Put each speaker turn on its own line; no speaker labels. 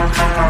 Música